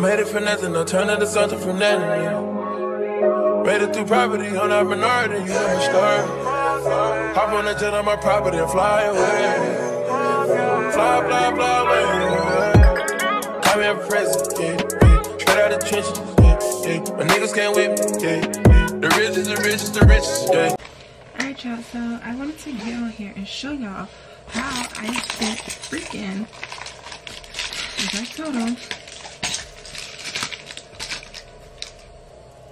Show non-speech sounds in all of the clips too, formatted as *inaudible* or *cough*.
made it for nothing, I turned into something from nothing. Yeah. Made it through property on that minority, you know my story. Hop on the jet on my property and fly away. Fly, fly, fly away. Me a president, yeah, yeah. Straight out the trenches, yeah, yeah. My niggas came with me, yeah, yeah. The richest, the richest, the richest, yeah. Alright y'all, so I wanted to get on here and show y'all how I spent freaking, as I told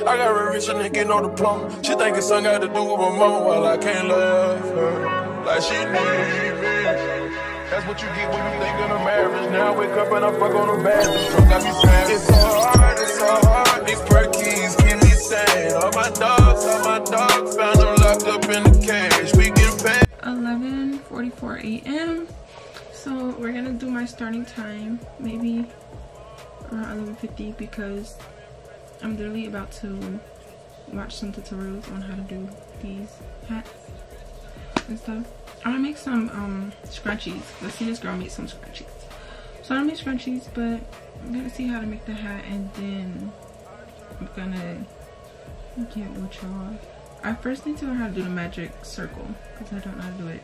I got a rich and nigga no diploma. She think it's something got to do with my mama while I can't love her. Like she need me. That's what you get when you think of marriage. Now I wake up and I fuck on a bad. Got me sad. It's so hard, it's so hard. These perkies keep me sane. All my dogs, all my dogs found them locked up in the cage. We get paid. 11:44 a.m. So we're gonna do my starting time, maybe around 11:50 because I'm literally about to watch some tutorials on how to do these hats and stuff. I'm gonna make some um, scrunchies. Let's see this girl make some scrunchies. So I'm gonna make scrunchies, but I'm gonna see how to make the hat and then I'm gonna get with y'all. I first need to learn how to do the magic circle because I don't know how to do it.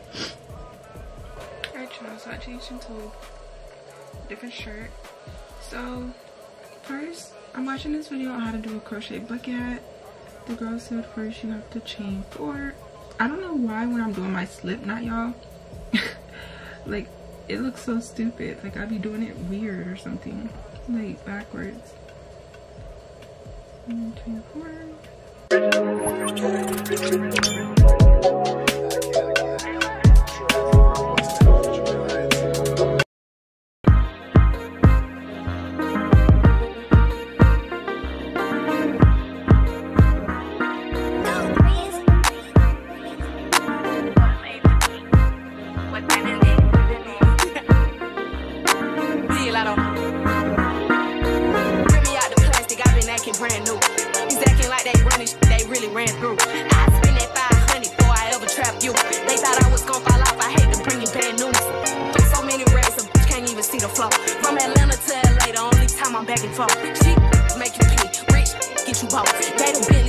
Alright y'all, so I changed into a different shirt. So first, I'm watching this video on how to do a crochet bucket. The girl said first you have to chain four I don't know why when I'm doing my slip knot, y'all, *laughs* like it looks so stupid. Like I'd be doing it weird or something, like backwards. One, two, four. phone. She make you pee, rich, get you both. They done been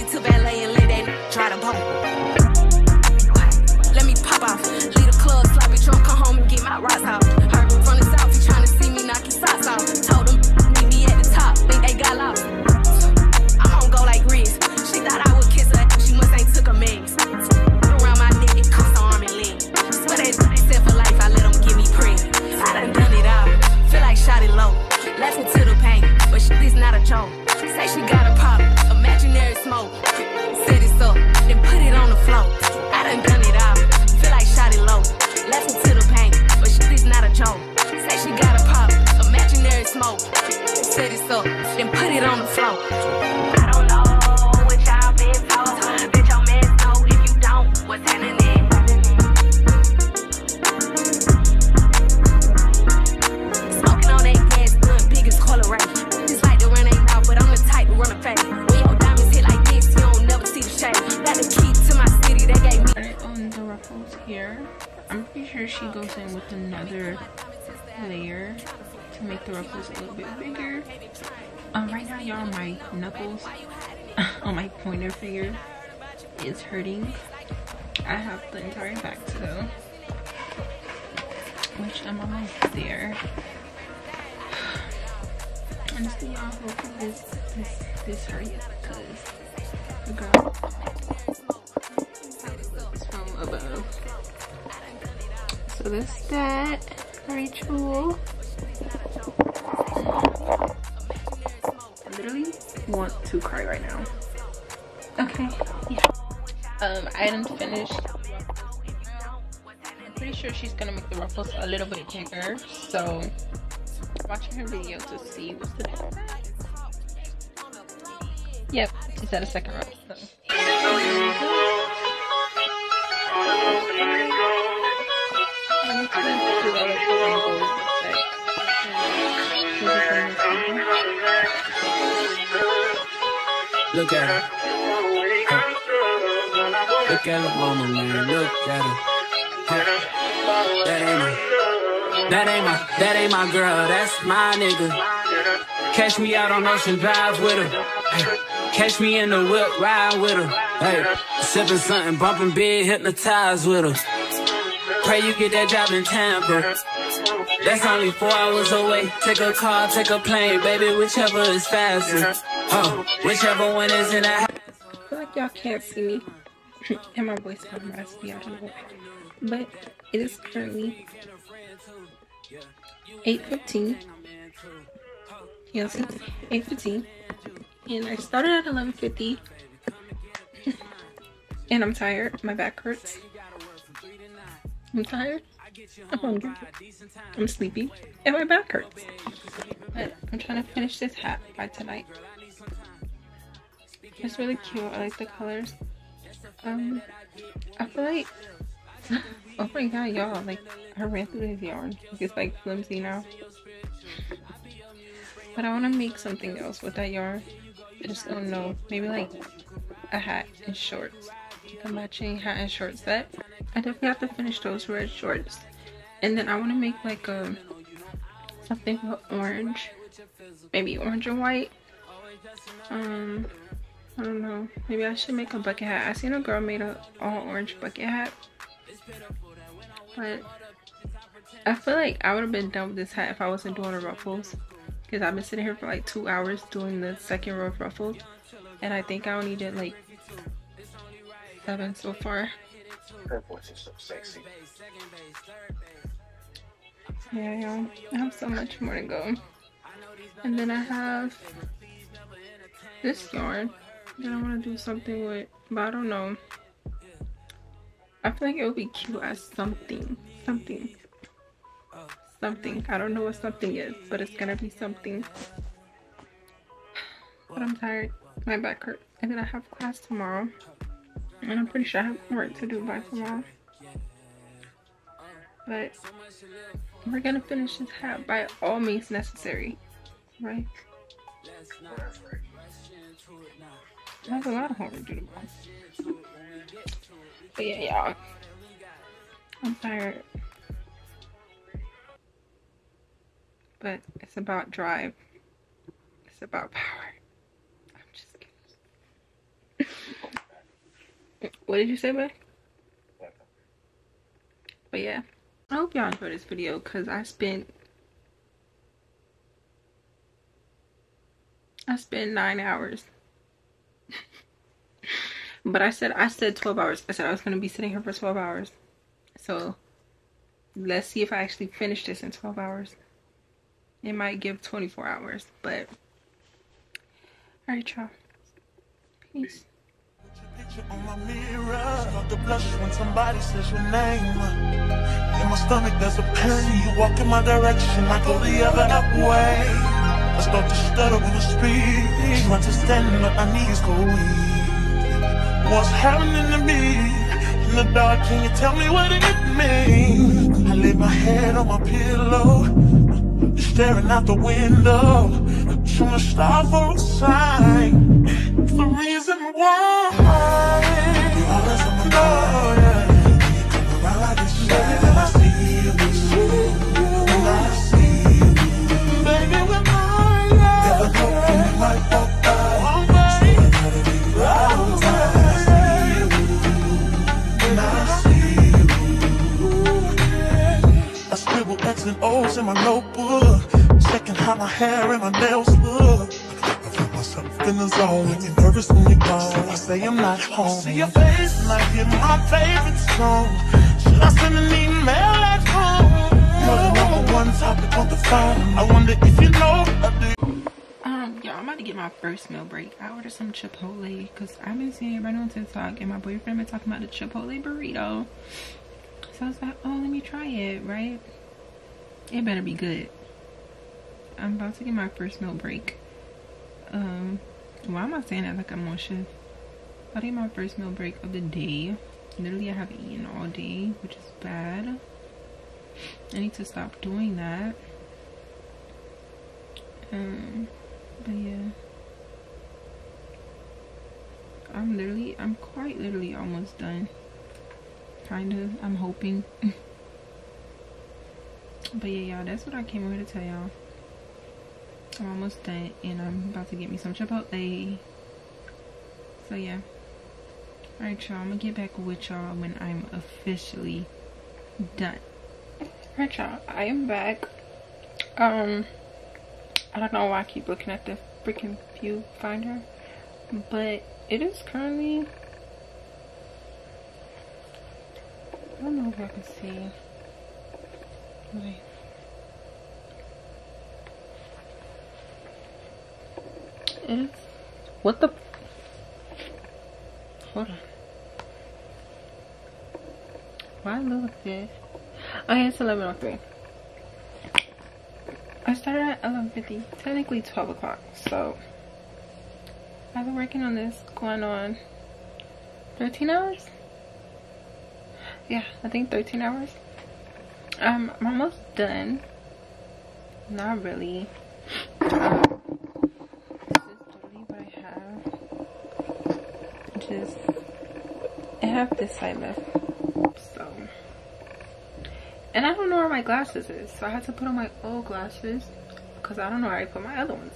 is hurting. I have the entire back though, which I'm almost there. *sighs* Honestly, y'all, hopefully this this this hurts because the girl from above. So this that Rachel. Want to cry right now. Okay, yeah um item finished i'm pretty sure she's gonna make the ruffles a little bit bigger so watching her video to see what's the next yep she's at a second row so. Look at her. Look at mama, man. Look at her. That ain't my, that ain't my, that ain't my girl. That's my nigga. Catch me out on Ocean Drive with her. Catch me in the whip, ride with her. Hey, sipping something, bumping big, hypnotized with her. Pray you get that job in Tampa. That's only four hours away. Take a car, take a plane, baby, whichever is faster. Whichever one is in. I feel like y'all can't see me, *laughs* and my voice kind of raspy. I don't know but it is currently 8:15. Yes, 8:15, and I started at 11:50, *laughs* and I'm tired. My back hurts. I'm tired. I'm hungry. I'm sleepy. And my back hurts. But I'm trying to finish this hat by tonight. It's really cute. I like the colors. Um, I feel like, *laughs* oh my god, y'all, like, I ran through this yarn. It's like flimsy now. But I want to make something else with that yarn. I just don't know. Maybe like a hat and shorts. A matching hat and short set. I definitely have to finish those red shorts. And then I want to make like a something with orange. Maybe orange and white. Um, I don't know. Maybe I should make a bucket hat. I seen a girl made a all orange bucket hat. But I feel like I would have been done with this hat if I wasn't doing the ruffles. Because I've been sitting here for like two hours doing the second row of ruffles. And I think I only did like seven so far. Her voice is so sexy. Yeah, yeah. I have so much more to go. And then I have this yarn that I want to do something with, but I don't know. I feel like it would be cute as something. Something. Something. I don't know what something is, but it's gonna be something. *sighs* But I'm tired. My back hurts. And then I have class tomorrow. And I'm pretty sure I have work to do by tomorrow. But we're gonna finish this hat by all means necessary. Right? Have a lot of homework to do tomorrow. But yeah, y'all. I'm tired. But it's about drive. It's about power. I'm just kidding. *laughs* what did you say, babe? But yeah. I hope y'all enjoyed this video because I spent I spent nine hours. But I said I said 12 hours. I said I was gonna be sitting here for 12 hours. So let's see if I actually finish this in 12 hours. It might give 24 hours, but alright y'all. Peace. on my mirror. To blush when somebody says your name. In my stomach, there's a pain. You walk in my direction, I go the other way. I start to stutter. You understand but my knees go weak. What's happening to me? In the dark, can you tell me what it means? I lay my head on my pillow staring out the window, trying to stop for a sign. The reason why scribble X and O's in my notebook Checking how my hair and my nails look. I feel myself in the zone. You're nervous when you go. I say I'm not home. See your face and I hear my favorite song. Should I send an email at home? You're the number one topic on the phone. I wonder if you know I do. Um, y'all, I'm about to get my first meal break. I ordered some Chipotle because I've been seeing everybody on TikTok and my boyfriend been talking about the Chipotle burrito. So I was like, oh, let me try it, right? It better be good. I'm about to get my first meal break. Um, why am I saying that like I'm on shift? I get my first meal break of the day. Literally, I haven't eaten all day, which is bad. I need to stop doing that. Um, but yeah. I'm literally, I'm quite literally almost done. Kinda, I'm hoping. *laughs* but yeah, y'all, that's what I came over to tell y'all. I'm almost done and I'm about to get me some Chipotle. So yeah. Alright y'all, I'm gonna get back with y'all when I'm officially done. Alright y'all, I am back. Um, I don't know why I keep looking at the freaking viewfinder, but it is currently I don't know if I can see. What the hold on. Why look this? Yeah, it's 11.03. I started at 11.50, technically 12 o'clock, so I've been working on this going on 13 hours? Yeah, I think 13 hours. Um, I'm almost done. Not really. This is totally what I have. Just, I have this side left. So, and I don't know where my glasses is. So I had to put on my old glasses because I don't know where I put my other ones.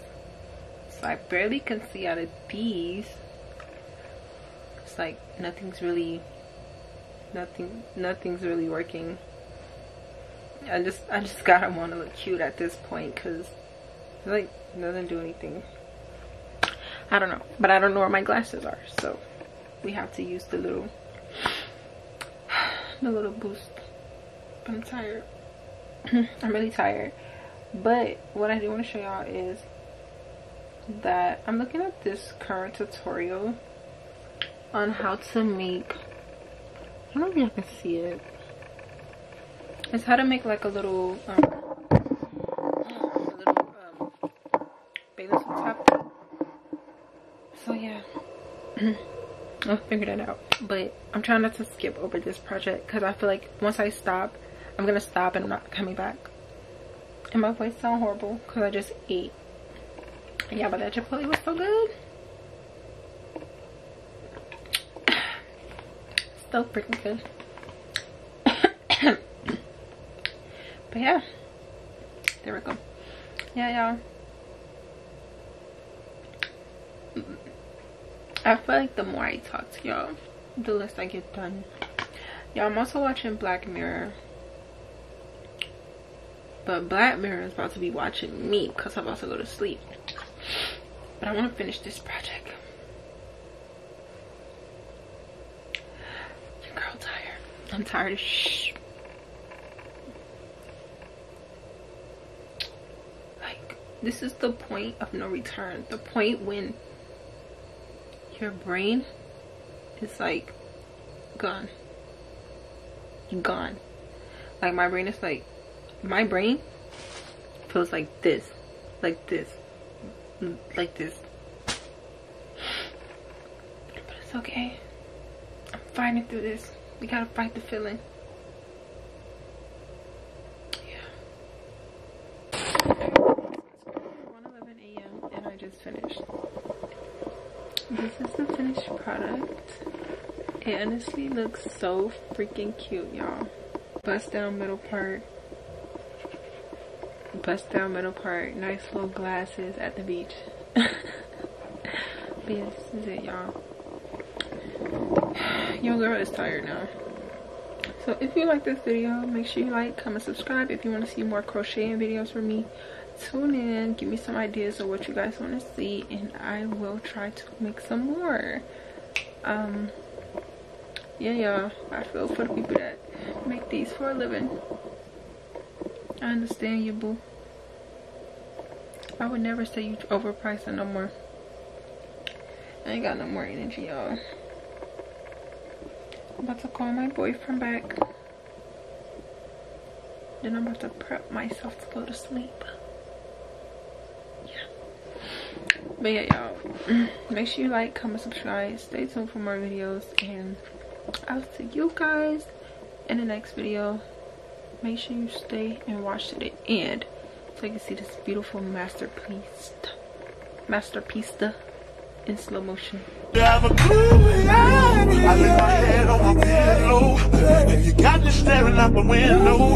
So I barely can see out of these. It's like nothing's really, nothing, nothing's really working. I just, I just gotta want to look cute at this point because like doesn't do anything. I don't know, but I don't know where my glasses are. So we have to use the little, *sighs* the little boost. I'm tired. *clears throat* I'm really tired. But what I do want to show y'all is that I'm looking at this current tutorial on how to make I don't know if y'all can see it it's how to make like a little um, um, so yeah. *clears throat* I'll figure that out. But I'm trying not to skip over this project because I feel like once I stop I'm gonna stop and I'm not coming back. And my voice sound horrible because I just ate. Yeah, but that Chipotle was so good. *sighs* Still freaking good. But yeah. There we go. Yeah, y'all. I feel like the more I talk to y'all, the less I get done. Y'all, I'm also watching Black Mirror. But Black Mirror is about to be watching me because I'm about to go to sleep. But I want to finish this project. Your girl tired. I'm tired of shh. Like, this is the point of no return. The point when your brain is like gone. Gone. Like my brain is like my brain feels like this. Like this like this. But it's okay. I'm fighting through this. We gotta fight the feeling. Yeah. 1:11 finished. This is the finished product. It honestly looks so freaking cute, y'all. Bust down middle part bust down middle part, nice little glasses at the beach. *laughs* but yeah, this is it, y'all. *sighs* Your girl is tired now. So if you like this video, make sure you like, comment, subscribe. If you want to see more crocheting videos from me, tune in, give me some ideas of what you guys want to see, and I will try to make some more. Um, yeah, y'all. I feel for the people that make these for a living. I understand you, boo. I would never say you overpriced it no more. I ain't got no more energy, y'all. I'm about to call my boyfriend back. Then I'm about to prep myself to go to sleep. Yeah. But yeah, y'all. *clears throat* Make sure you like, comment, subscribe. Stay tuned for more videos. And I'll see you guys in the next video. Make sure you stay and watch to the end so you can see this beautiful masterpiece masterpiece in slow motion you got me staring out the window.